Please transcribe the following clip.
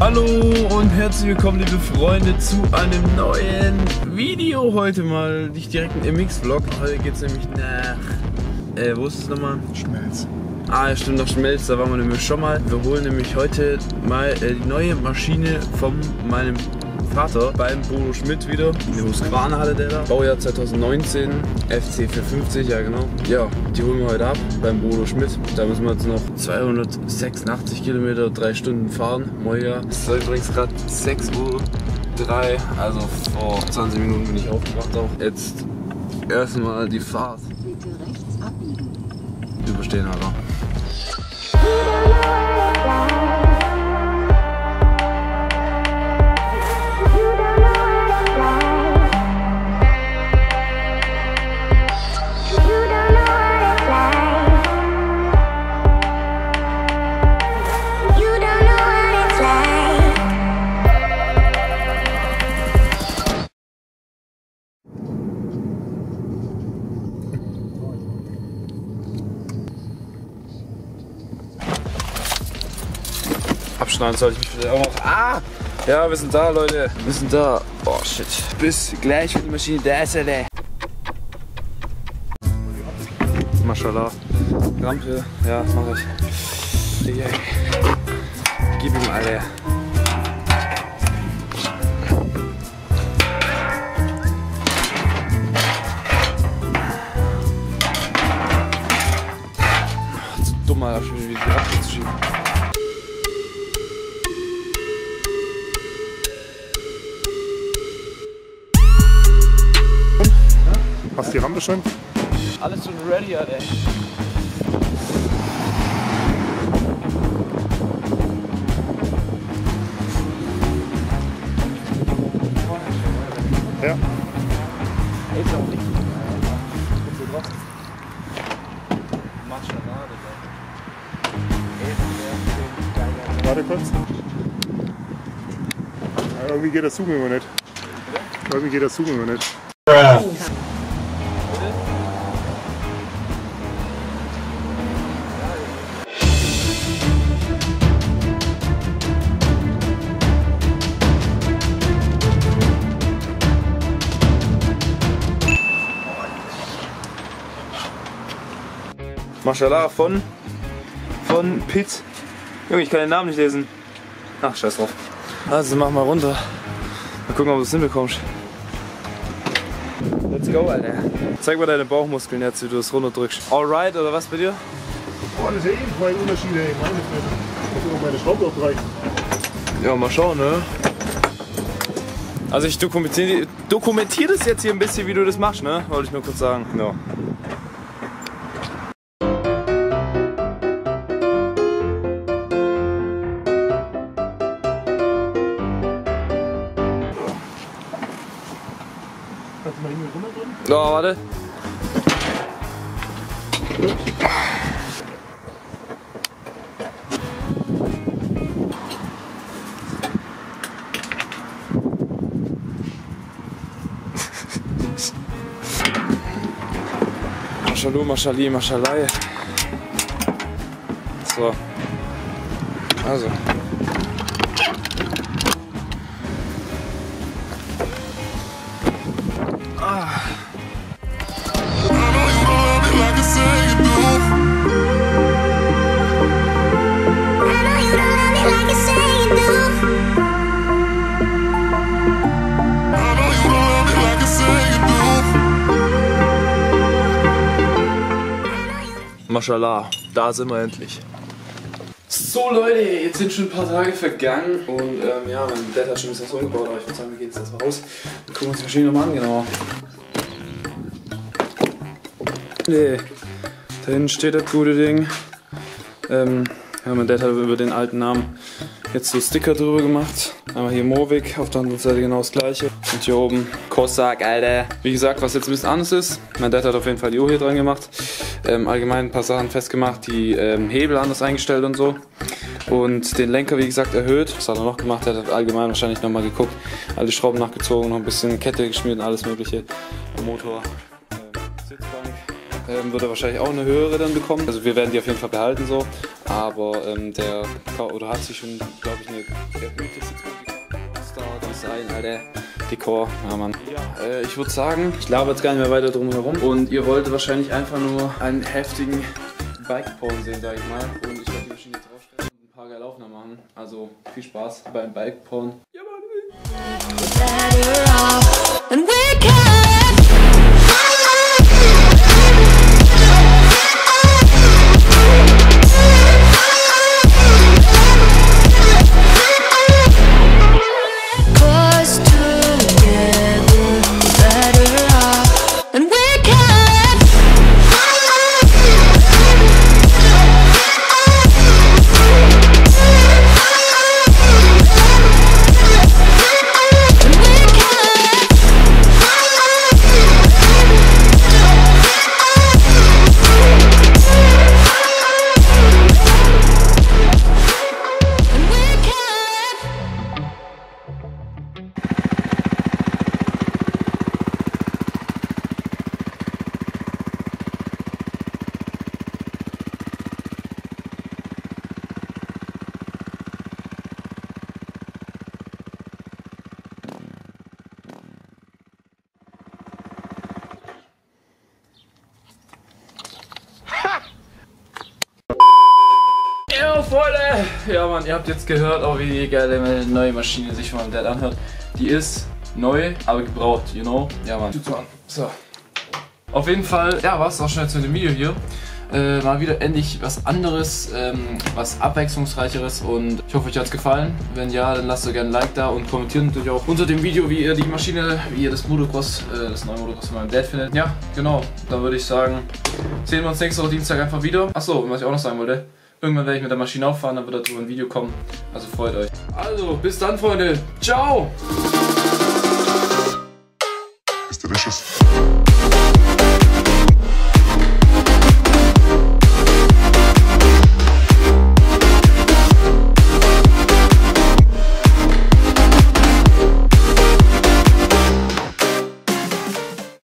Hallo und herzlich willkommen, liebe Freunde, zu einem neuen Video heute mal. Nicht direkt ein MX-Vlog. Heute geht es nämlich nach. Äh, wo ist es nochmal? Schmelz. Ah, ja, stimmt, nach Schmelz, da waren wir nämlich schon mal. Wir holen nämlich heute mal äh, die neue Maschine von meinem Vater beim Bodo Schmidt wieder. Eine Husqvarna hatte der da. Baujahr 2019, FC 450, ja genau. Ja, die holen wir heute ab beim Bodo Schmidt. Da müssen wir jetzt noch 286 Kilometer, 3 Stunden fahren. Moja. Es ist übrigens gerade 6 Uhr 3, also vor 20 Minuten bin ich aufgewacht auch. Jetzt erstmal die Fahrt. Bitte rechts abbiegen. Überstehen, aber. Abschneiden soll ich mich vielleicht auch noch. Ah! Ja, wir sind da, Leute. Wir sind da. Oh shit. Bis gleich, wenn die Maschine da ist, Alter. Mashallah. Rampe, ja, mach ich. Yeah. Gib ihm, Alter. Zu dumm, Alter, schon schon? Alles schon ready, Alter. Ja. Warte kurz. Ja, irgendwie geht das Zoom immer nicht. Irgendwie geht das Zoom immer nicht. Mashallah von von Pitt. Junge, ich kann den Namen nicht lesen. Ach, scheiß drauf. Also mach mal runter. Mal gucken, ob du es hinbekommst. Let's go, Alter. Zeig mal deine Bauchmuskeln jetzt, wie du es runterdrückst. Alright, oder was bei dir? Boah, das ist ja eben zwei Unterschiede, ey. Meine Fresse. Ich meine Schraube aufreichen. Ja, mal schauen, ne? Also ich dokumentiere dokumentier das jetzt hier ein bisschen, wie du das machst, ne? Wollte ich nur kurz sagen. Ja. Kannst Ja, warte. Mashallah, Mashallah, Mashallah. So. Also. Mashallah, da sind wir endlich. So Leute, jetzt sind schon ein paar Tage vergangen und ähm, ja, mein Dad hat schon ein bisschen was umgebaut, aber ich würde sagen, wir gehen jetzt erstmal raus und gucken uns die Maschine nochmal an, genau. Nee, da hinten steht das gute Ding. Ähm, ja, mein Dad hat über den alten Namen jetzt so Sticker drüber gemacht. Einmal hier Movic, auf der anderen Seite genau das gleiche. Und hier oben Cossack, Alter. Wie gesagt, was jetzt ein bisschen anders ist, mein Dad hat auf jeden Fall die Uhr hier dran gemacht. Ähm, allgemein ein paar Sachen festgemacht, die ähm, Hebel anders eingestellt und so. Und den Lenker, wie gesagt, erhöht. Was hat er noch gemacht? Er hat allgemein wahrscheinlich nochmal geguckt. Alle Schrauben nachgezogen, noch ein bisschen Kette geschmiert und alles mögliche. Motor, ähm, Sitzbank. Ähm, wird er wahrscheinlich auch eine höhere dann bekommen. Also wir werden die auf jeden Fall behalten so. Aber ähm, der oder hat sich schon, glaube ich, eine erhöhte rein, Alter. Dekor, ja Mann. Ja, äh, ich würde sagen, ich laber jetzt gar nicht mehr weiter drum herum. Und ihr wolltet wahrscheinlich einfach nur einen heftigen Bike-Porn sehen, sag ich mal. Und ich werde die Maschine jetzt aufstellen und ein paar geile Aufnahmen machen. Also viel Spaß beim Bike-Porn. Ja, Mann. Ja, Freunde! Ja, Mann, ihr habt jetzt gehört, auch wie die geile neue Maschine sich von meinem Dad anhört. Die ist neu, aber gebraucht, you know? Ja, Mann. Tut so an. So. Auf jeden Fall, ja, war es auch schon jetzt mit dem Video hier. Äh, mal wieder endlich was anderes, ähm, was abwechslungsreicheres und ich hoffe, euch hat es gefallen. Wenn ja, dann lasst doch gerne ein Like da und kommentiert natürlich auch unter dem Video, wie ihr die Maschine, wie ihr das Motocross, äh, das neue Motocross von meinem Dad findet. Ja, genau, dann würde ich sagen, sehen wir uns nächste Woche Dienstag einfach wieder. Achso, was ich auch noch sagen wollte, irgendwann werde ich mit der Maschine auffahren, dann wird dazu ein Video kommen. Also freut euch. Also, bis dann, Freunde. Ciao! Ist delicious.